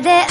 で